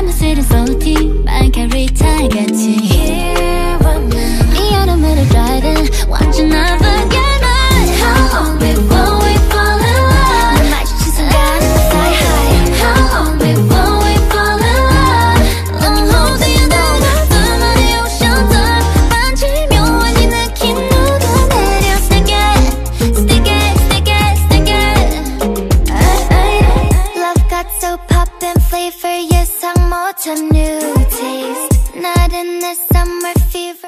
time I sit in salty. and flavor, yes, I'm all to new taste. Not in the summer fever.